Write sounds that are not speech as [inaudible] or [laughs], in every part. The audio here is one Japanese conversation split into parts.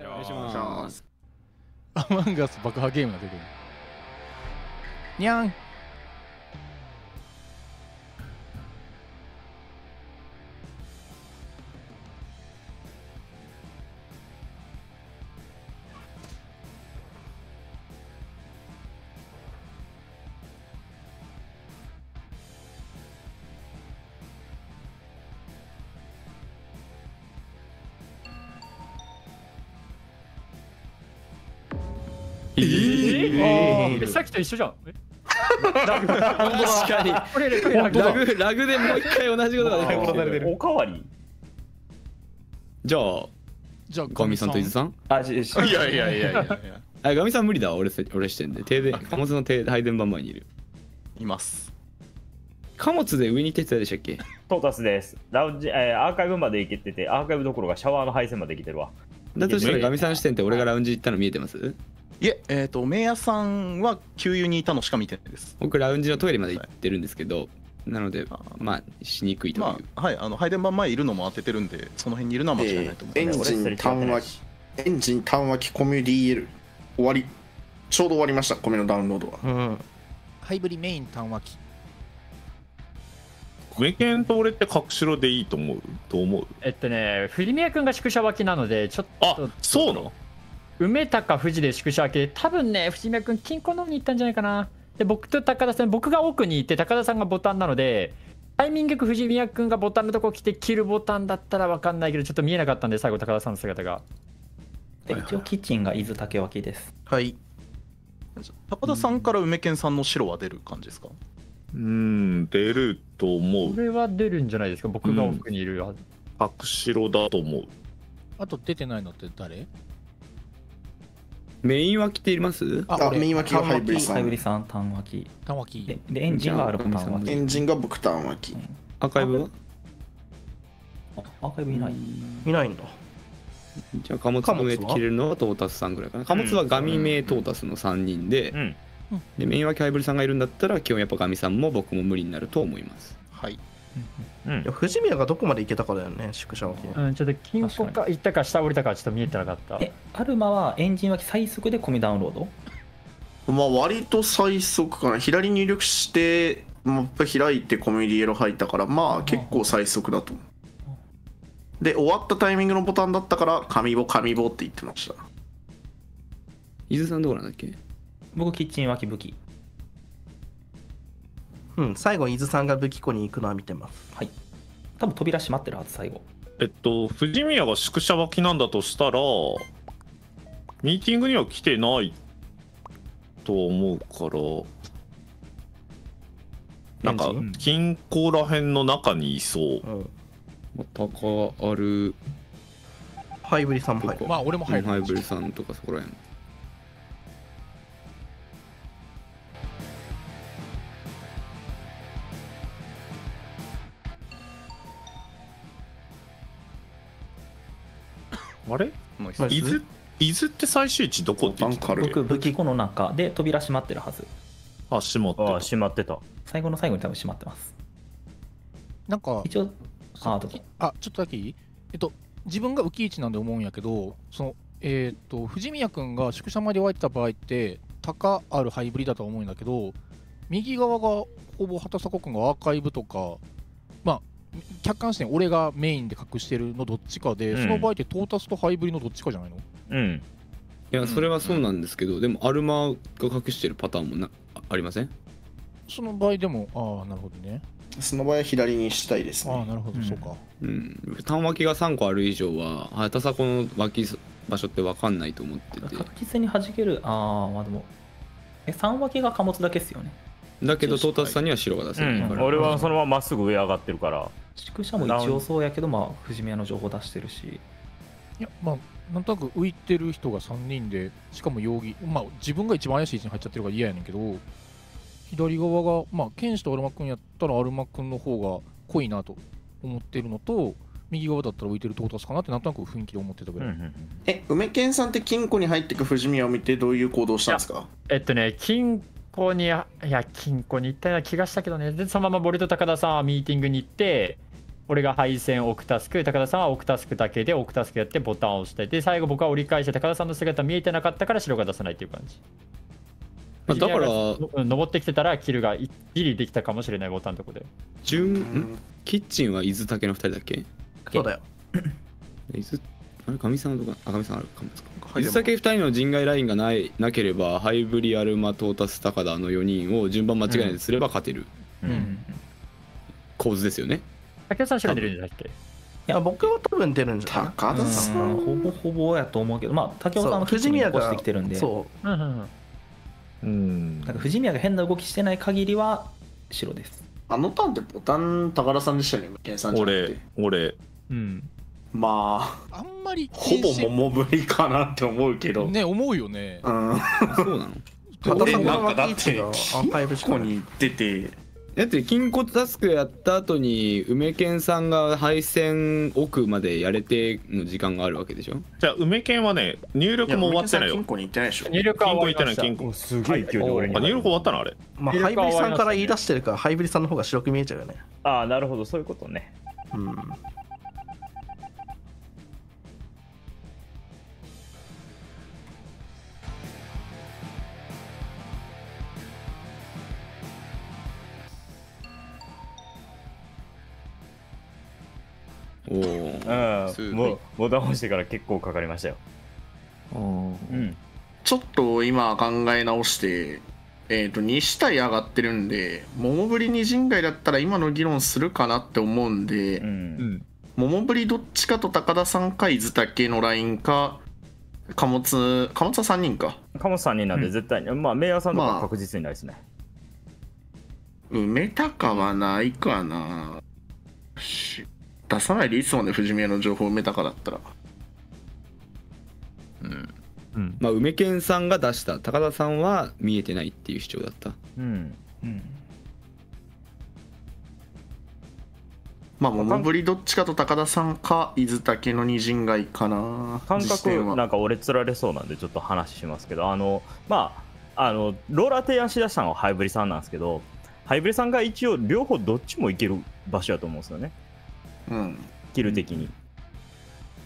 お願いしまますす。アマンガス爆破ゲームが出てくる。にゃんえー。えさっきと一緒じゃん。え？確かに。ラグラグラグで。もう一回同じことが連行されてるおかわり。じゃあじゃあ、ガミさんと伊豆さん？あししいやいやいやいや。いやあガミさん無理だ。わ俺せ俺してんで。停電貨物の停配電盤前にいる。います。貨物で上に手伝いでしたっけ？トータスです。ラウンジ、えーアーカイブまで行けててアーカイブどころかシャワーの配線まで来てるわだとしたらガミさん視点って俺がラウンジ行ったの見えてます？いえ、えっ、と、メイヤさんは給油にいたのしか見てないです。僕ラウンジのトイレまで行ってるんですけどなのであまあしにくいという、まあ、はい、あの配電盤前いるのも当ててるんで、その辺にいるのは間違いないと思う。エンジン単脇エンジン単脇コミュ DL 終わり。ちょうど終わりましたコミュのダウンロードは。うん。ハイブリメイン単脇。メケンと俺って角白でいいと思う？と思う？えっとね、藤宮君が宿舎脇なので、ちょっあと、そうなの？梅高富士で宿舎脇で、多分ね、藤宮君、金庫の方に行ったんじゃないかな。で、僕と高田さん、僕が奥にいて、高田さんがボタンなので、タイミングよく藤宮君がボタンのとこ来て、切るボタンだったら分かんないけど、ちょっと見えなかったんで、最後、高田さんの姿が。で一応キッチンが伊豆竹脇です。はい。高田さんから梅健さんの白は出る感じですか、うーん出ると思うこれは出るんじゃないですか、僕が奥にいるはず。角白だと思うあと出てないのって誰メイン脇っていますあメイン脇がハイブリさんハイブリさん、単脇。単脇で。でエンジンがアルファ単脇。エンジンが僕単脇アーカイブはあアーカイブいない。いないんだじゃあ貨物の上で切れるのはトータスさんぐらいかな貨物はガミメイトータスの3人で,、うんでメイン脇ハイブリさんがいるんだったら基本やっぱガミさんも僕も無理になると思います。はい。いや藤宮がどこまで行けたかだよね宿舎脇うん、ちょっと金庫か行ったか下降りたかちょっと見えてなかった。え、アルマはエンジン脇最速で込みダウンロード？まあ割と最速かな。左入力してマップ開いてコミュ DL 入ったからまあ結構最速だと思う。で終わったタイミングのボタンだったから紙棒紙棒って言ってました。伊豆さんどうなんだっけ？僕、キッチン脇武器。うん最後伊豆さんが武器庫に行くのは見てますはい。多分扉閉まってるはず、最後。えっと藤宮が宿舎脇なんだとしたらミーティングには来てないと思うからなんか金庫らへんの中にいそううんまあ高あるハイブリさんも入るまあ、俺も入る。ハイブリさんとかそこらへんあれ？伊豆？伊豆って最終地どこって言ってた僕、武器庫の中で扉閉まってるはず。あ閉まってた。閉まってた。最後の最後に多分閉まってます。なんか、一応、あ、どうぞ。あ、ちょっとだけいい？えっと、自分が浮き位置なんで思うんやけど、その、えっ、と、藤宮君が宿舎まで湧いてた場合って、高あるハイブリだと思うんだけど、右側がほぼ畑迫君がアーカイブとか、まあ、客観視点、俺がメインで隠してるのどっちかで、うん。その場合ってトータスとハイブリのどっちかじゃないの？うん。いやそれはそうなんですけど、でもアルマが隠してるパターンもなあありません？その場合でも、ああ、なるほどね。その場合は左にしたいですああ、ねなるほど、うん。そうか。うん。単脇が3個ある以上は畑迫の脇場所って分かんないと思ってて。確実に弾ける、あー、まあでも、え、3脇が貨物だけっすよね。だけどトータスさんには白が出せうん。ないから、俺はそのまままっすぐ上上がってるから。宿舎も一応そうやけど、まあ、藤宮の情報出してるし、いや、まあ、なんとなく浮いてる人が3人で、しかも容疑、まあ、自分が一番怪しい位置に入っちゃってるから嫌やねんけど、左側が、まあ、剣士とアルマ君やったら、アルマ君の方が濃いなと思ってるのと、右側だったら浮いてるトータスかなって、なんとなく雰囲気で思ってたぐらい。え梅健さんって金庫に入ってく藤宮を見てどういう行動したんですか？えっとね、金庫に、いや、金庫に行ったような気がしたけどね、で、そのままボルト高田さんはミーティングに行って、俺が配線オクタスク。高田さんはオクタスクだけでオクタスクやってボタンを押してで最後僕は折り返して高田さんの姿見えてなかったから白が出さないっていう感じ。まあだからうん登ってきてたらキルが一ギリできたかもしれないボタンのとこで。順ん。キッチンは伊豆竹の2人だっけ？そうだよ。伊豆あれかみさんのとかあかみさんあるかもですか？はい伊豆竹2人の陣外ラインがないなければハイブリアルマトータス高田の4人を順番間違いないですれば勝てる。ううん。ん構図ですよね。武田さん白出るんじゃなくていや僕は多分出るんじゃない？高田さうん。んほぼほぼやと思うけどまあ竹雄さんは藤宮がしてきてるんで。そう。んうん。うんうんなんか藤宮が変な動きしてない限りは白です。あのターンってボタン高田さんでしたよね俺て。俺。うんまあ。あんまりほぼ桃ぶりかなって思うけど、ね思うよね。うん。そうなの？なんかだって脇位置がアーカイブしかない。ここに出てだって金庫タスクやった後に梅健さんが配線奥までやれての時間があるわけでしょ？じゃあ梅犬はね入力も終わってないよ。金庫に行ってないでしょ。入力は終わりました。ない金庫。おすげえ勢いで俺にあ入力終わったのあれ。まあ、入ハイブリさんから言い出してるからハイブリさんの方が白く見えちゃうよね。ああなるほど。そういうことね。うんおもうボタン押してから結構かかりましたよ。うん。ちょっと今考え直してえっ、と西体上がってるんで桃ぶり二陣街だったら今の議論するかなって思うんで、うん。桃ぶりどっちかと高田さんか伊豆竹のラインか貨物貨物は3人か。貨物3人なんで絶対に、まあメイヤーさんとまあ。か確実にないですね、梅高はないかな。し出さないでいいっすもんね藤宮の情報梅高だったら。うん。まあ梅健さんが出した高田さんは見えてないっていう主張だった。うん。うん。まあ桃ぶりどっちかと高田さんか伊豆竹の二陣街かな感覚なんか俺つられそうなんでちょっと話しますけどあのまああのローラー提案しだしたのはハイブリさんなんですけどハイブリさんが一応両方どっちも行ける場所だと思うんですよねうん。キル的に、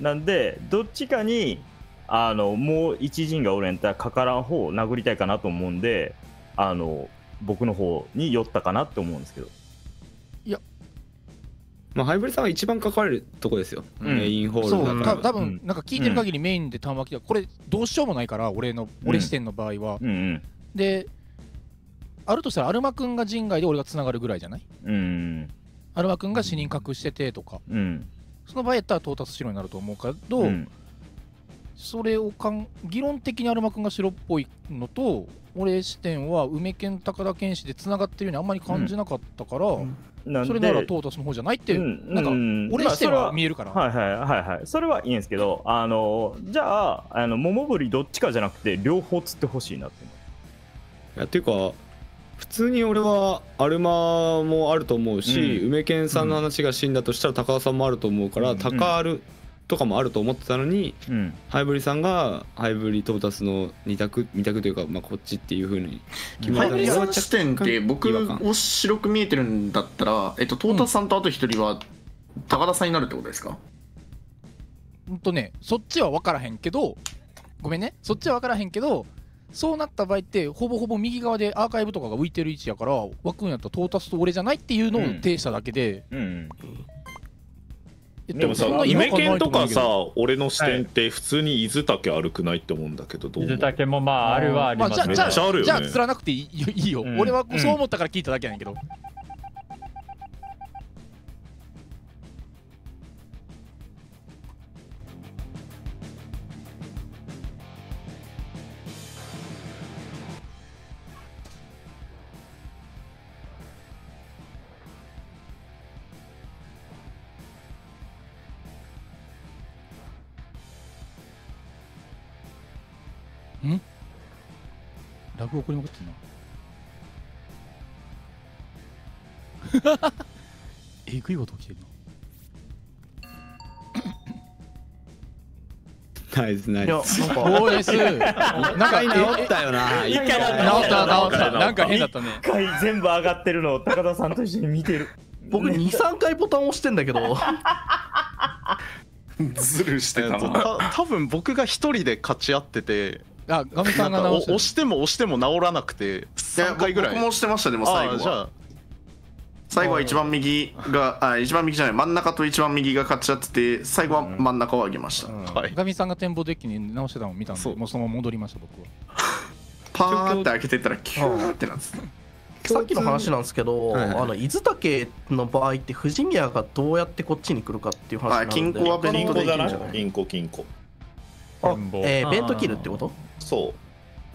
なんでどっちかにあのもう一陣がおるんやったらかからん方を殴りたいかなと思うんであの僕の方に寄ったかなって思うんですけど。まあハイブリさんが一番関われるとこですよ、うん。メインホール。そう。だからた多分なんか聞いてる限りメインで単脇だこれどうしようもないから俺の俺視点の場合は。うん。うんであるとしたらアルマ君が陣外で俺がつながるぐらいじゃない？うんアルマ君が死人隠しててとか。うん。その場合やったら到達しろになると思うけど、うん。それをかん議論的にアルマ君が白っぽいのと俺視点は梅県高田県士でつながってるようにあんまり感じなかったから、なんで？それならトータスの方じゃないって、うんなんかうん俺視点は見えるから、はいはいはいはい。それはいいんですけどあのじゃああの桃ぶりどっちかじゃなくて両方釣ってほしいなって。いやっていうか普通に俺はアルマもあると思うし、うん。梅健さんの話が死んだとしたら高田さんもあると思うから、うん。高アルとかもあると思ってたのに、うん。ハイブリさんがハイブリトータスの2択二択というか、まあ、こっちっていうふうに決めたのハイブリさはん視点って僕を白く見えてるんだったら、えっと、トータスさんとあと一人は高田さんになるってことですか？うんとねそっちは分からへんけどごめんね。そっちは分からへんけどそうなった場合ってほぼほぼ右側でアーカイブとかが浮いてる位置やから枠くんやったらトータスと俺じゃないっていうのを呈しただけで、うん。えっとでもさそんな違和梅感ない犬とかさ俺の視点って普通に伊豆竹悪くないって思うんだけどどう伊豆竹もまああるはありますね、じゃあじゃあめっちゃあるよね。じゃあ釣らなくていいよ。いいよ、うん。俺はそう思ったから聞いただけやねんけど、ラグ起こりまくってんな [laughs] えぐいこと起きてるなナイスナイス。なんか。おーですなんか一回治ったよな。一回。治治った治った。なんか変だったね。一回全部上がってるのを高田さんと一緒に見てる。僕23回ボタン押してんだけど。[laughs] ズルしてえっとたなた多分僕が一人で勝ち合っててあガミさなんが直してる。押しても押しても治らなくていや3回ぐらい。僕もしてましたでも最後は。ああじゃあ。最後は一番右があ一番右じゃない真ん中と一番右が勝っちゃってて最後は真ん中を上げました、はい。ガミさんが展望デッキに直してたのを見たんでそう。もうそのまま戻りました僕は。[laughs] パーって開けてったらキューってなってたさっきの話なんですけど、はいはいあの伊豆岳の場合って富士宮がどうやってこっちに来るかっていう話なので。あ金庫はベントでき金庫じゃない？るんじゃない？金庫金庫。あえーベント切るってこと？そ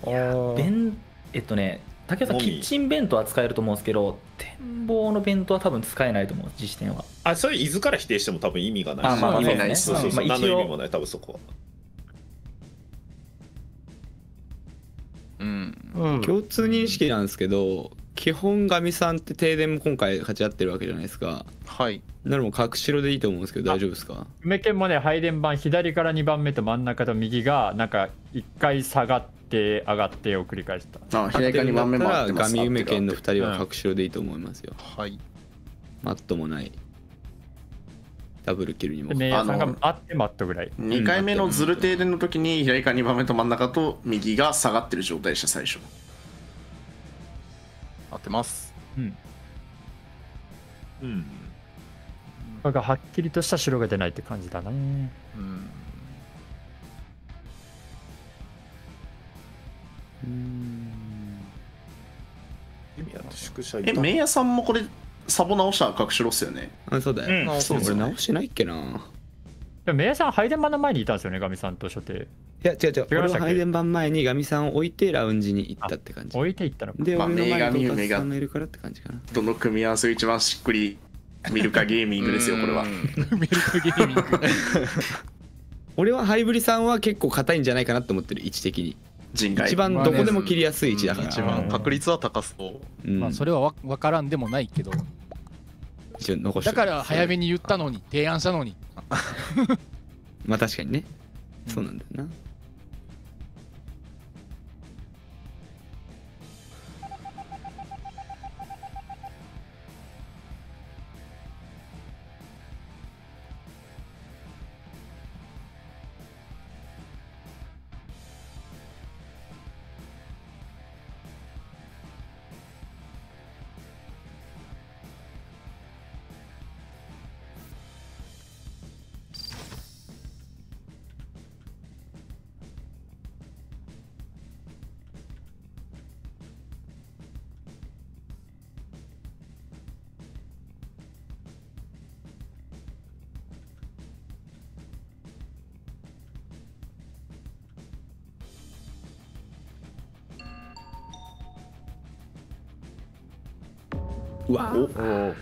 う。弁えっとね竹内さんキッチン弁当は使えると思うんですけど展望の弁当は多分使えないと思う自視点は。あそれ伊豆から否定しても多分意味がない。しあまあまあ意味ないそうそうそう、まあ何の意味もない多分そこは。うん。うん。共通認識なんですけど基本ガミさんって停電も今回勝ち合ってるわけじゃないですか。はい。ならもう角白でいいと思うんですけど大丈夫ですか？梅県もね配電盤左から2番目と真ん中と右がなんか1回下がって上がってを繰り返した。あ左側に番目もあってます。ガミ梅県の2人うんは角白でいいと思いますよ、はい。マットもない。ダブルキルにも。でメイヤーさんあのがあってマットぐらい。2回目のズル停電の時に左側2番目と真ん中と右が下がってる状態でした最初合ってます。うん。なんかはっきりとした白が出ないって感じだね。うん。意味あって宿舎えメイヤさんもこれサボ直したら角白っすよね。あそうだよ、うん。そう俺直してないっけな。でもメイヤーさん配電盤の前にいたんですよねガミさんと所定いや違う違う。俺は配電盤前にガミさんを置いてラウンジに行ったって感じ。置いていったのか。まあで俺の前にト女神カスさんがいるからって感じかな。どの組み合わせを一番しっくり見るかゲーミングですよ [laughs] これは。うんメルクゲーミング。俺はハイブリさんは結構硬いんじゃないかなって思ってる位置的に。一番どこでも切りやすい位置だから、一番。確率は高そう。うん。まあそれはわ分からんでもないけど。一応残してだから早めに言ったのに提案したのに。[laughs] まあ確かにね。そうなんだよなうわ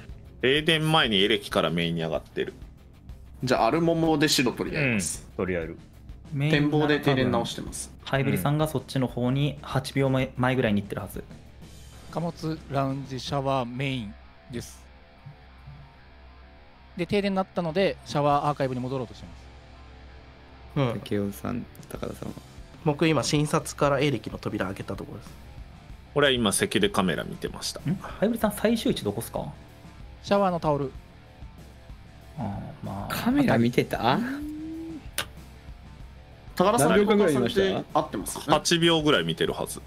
停電前にエレキからメインに上がってる。じゃあアルモモで白取り合います、とりあえずメイン展望で停電直してます。ハイブリさんがそっちの方に8秒前前ぐらいに行ってるはず。貨物ラウンジシャワーメインです。で停電になったのでシャワーアーカイブに戻ろうとしてます。うん、竹雄さん高田さんは？僕今診察からエレキの扉開けたところです俺は今席でカメラ見てました。ん？ハイブリさん最終値どこっすか？シャワーのタオル。あーまあ。カメラ。見てた？高田さん何秒間ぐらい見ました？て合ってます8秒ぐらい見てるはず。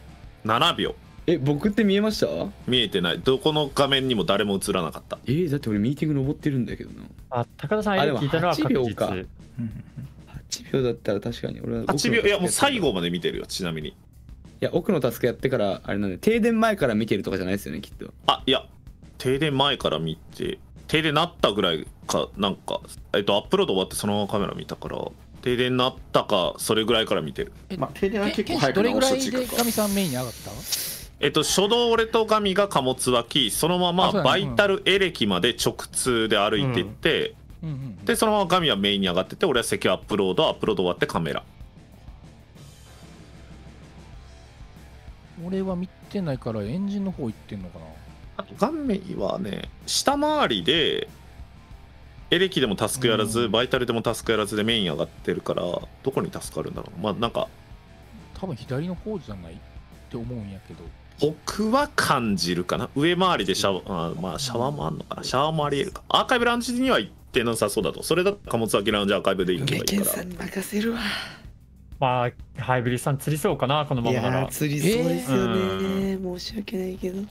7秒。え僕って見えました？見えてない。どこの画面にも誰も映らなかった。えー、だって俺ミーティング登ってるんだけどな。あ高田さんあ A 聞いたのはでも確8秒か。実うん8秒だったら確かに俺は8秒いやもう最後後まで見てるよちなみに。いや奥のタスクやってからあれなんで停電前から見てるとかじゃないですよねきっと。あいや停電前から見て停電なったぐらいかなんかえっとアップロード終わってそのままカメラ見たから停電なったかそれぐらいから見てる。えまあ停電は結構け早くどれぐらいでガミさんメインに上がったえっと初動俺とガミが貨物脇そのままバイタルエレキまで直通で歩いてって、うん。うんでそのままガミはメインに上がってて俺は席アップロードアップロード終わってカメラ俺は見てないからエンジンの方行ってんのかな。あとガミはね下回りでエレキでもタスクやらず、うん。バイタルでもタスクやらずでメイン上がってるからどこにタスクあるんだろう。まあなんか多分左の方じゃないって思うんやけど。僕は感じるかな。上回りでシャワーあまあシャワーもあんのかな。シャワーもありえるか。アーカイブラウンジには行ってなさそうだと。それだと貨物空きラウンジアーカイブで行けばいいから。に任せるわまあハイブリさん釣りそうかなこのまいまなら。釣りそうですよね、え申し訳ないけど。い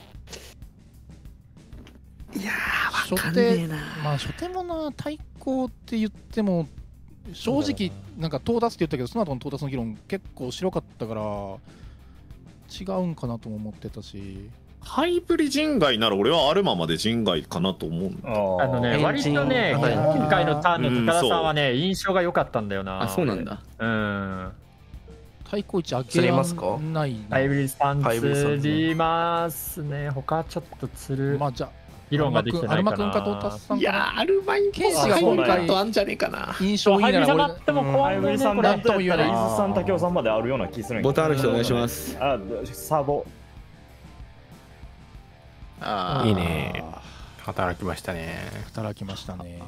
やーわか初んねえ手なまあ初手もな対抗って言っても正直なんか到達って言ったけどその後の到達の議論結構白かったから違うんかなとも思ってたし。ハイブリ人外なら俺はアルマまで人外かなと思うんだ。あのね割とねはい。今回のターンの高田さんはね印象が良かったんだよな。あそうなんだ。うん対抗値上釣げられますか？んないなハイブリさん釣りますね。他ちょっと釣るまあじゃあ議論ができてないかな。アルマ君か到達さんいやアルバインケンシが今回とあんじゃねえかな。印象いいハイブリさんなら俺があっても怖いよねこれ。さんなんとも言えない豆さん竹雄さんまであるような気するボタンある人お願いします。あサボ。あー。いいね。働きましたね。働きましたね。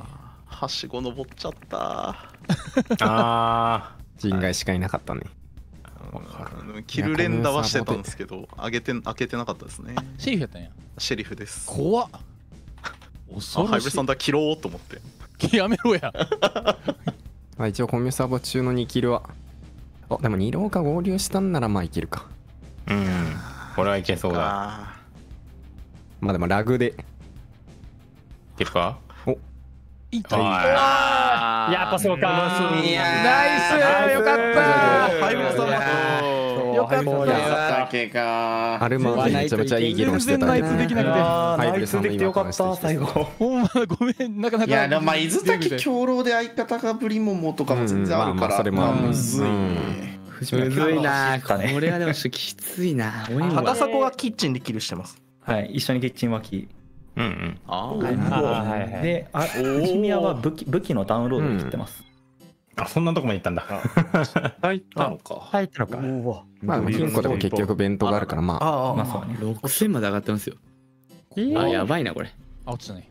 はしご登っちゃった。[laughs] ああ人外しかいなかったね。うんキル連打はしてたんですけど上げて開けてなかったですね。シェリフやったんや。シェリフです。怖っ。あ恐ろしハイブリさんだ切ろうと思って。いやめろや。[laughs] まあ一応コミュサボ中の2キルは。あでも2ローが合流したんならまあいけるか。うん。これはいけそうだ。あまあでもラグで。いけるか痛い。あやっぱそうか。いやナイス。よかったよかった。これはだけか。アルマンでめちゃめちゃいい議論してた全然ナイツできなくて。ナイツできてよかった最後。ほんまごめんなかなか。いやでもまあ伊豆滝長老で相方がブリモモとかも全然あるから、うんまあまあそれもある。むずいね、むずいなこれはでもちょっときついな高砂がキッチンでキルしてますはい、一緒にキッチン脇。うんうんああはいはいで、あ、藤宮は武器武器のダウンロードで切ってます。あそんなとこまで行ったんだ。入ったのか。入ったのか。うわまあでも金庫でも結局弁当があるからまあ。ああまあそうね。6000まで上がってますよ。いいあやばいなこれ。あ落ちたね